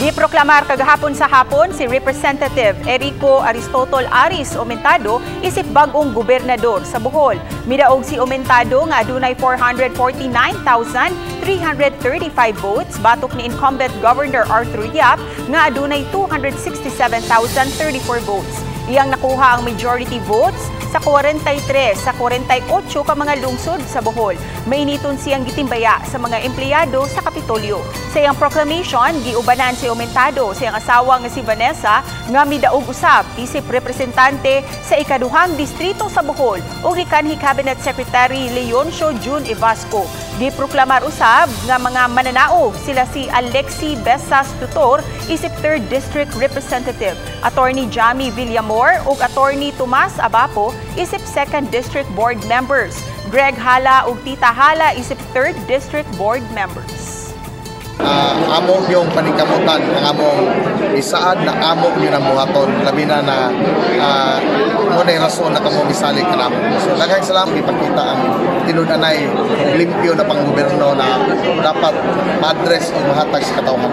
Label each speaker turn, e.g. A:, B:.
A: Giproklamar kagahapon sa hapon si Representative Erico Aristotol Aris Omentado isip bagong gobernador sa Bohol. Midaog si Omentado nga adunay 449,335 votes batok ni incumbent Governor Arthur Yap nga adunay 267,034 votes. Iyang nakuha ang majority votes sa 43 sa 48 ka mga lungsod sa Bohol. Mainiton siyang gitimbaya sa mga empleyado sa Kapitolyo. Sa iyang proclamation, giubanan si Omentado sa iyang asawa nga si Vanessa nga midaog usab isip representante sa ikaduhang distrito sa Bohol ug ni kanhi Cabinet Secretary Leoncio Jun Evasco. Giproklamar usab nga mga mananaog sila si Alexi Besas Tutor isip 3rd District Representative, Attorney Jamie Villamor ug Attorney Tomas Abapo isip 2nd District Board members. Greg Hala ug Tita Hala isip 3rd District Board members.
B: uh, amo yung paningkamutan ang among isaad na amo yun ang buhaton labi na na uh, mo na yung rason na kamo misalig ka namo so daghang salamat ipakita ang tinud-anay limpyo na panggobyerno na dapat ma-address o mahatag sa katawhan